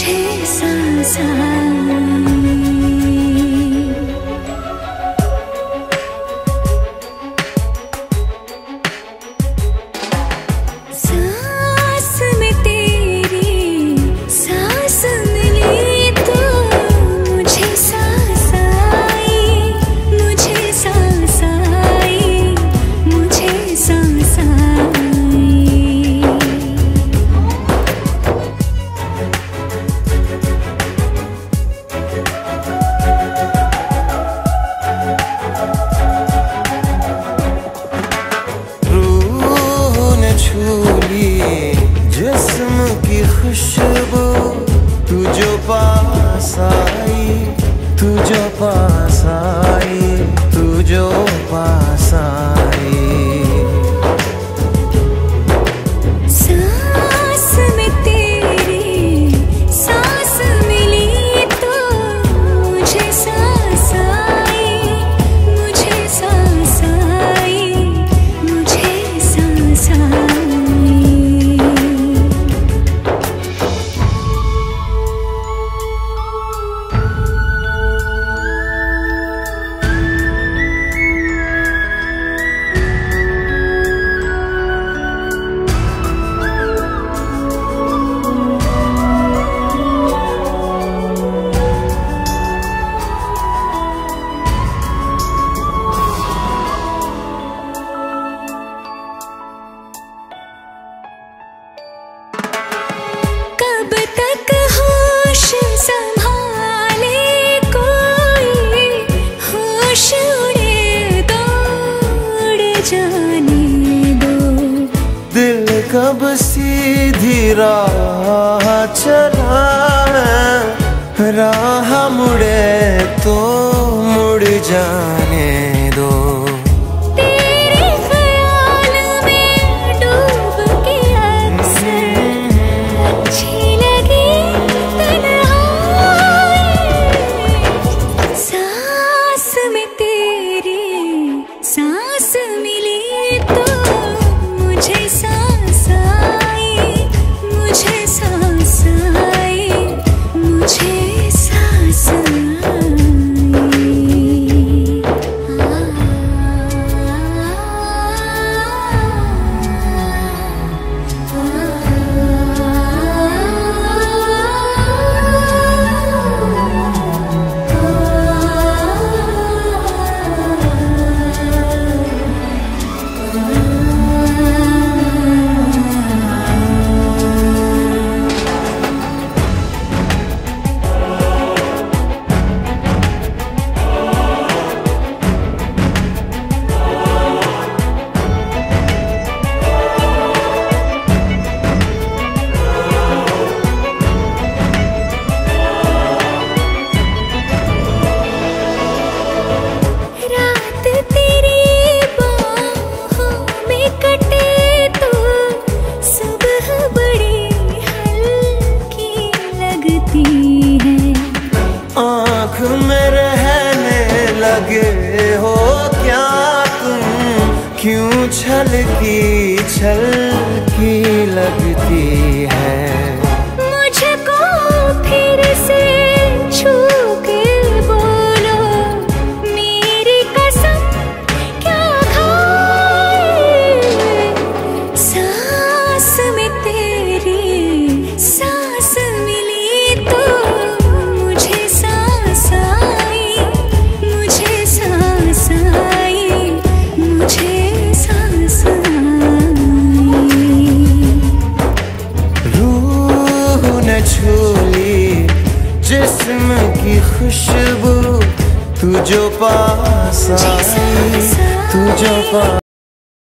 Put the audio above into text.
Chỉ. 花洒 अब सीधी राह चला राह मुड़े तो मुड़ जा। क्यों छल की छल छू ली जिसम की खुशबू तू जो पास आई तू जो पास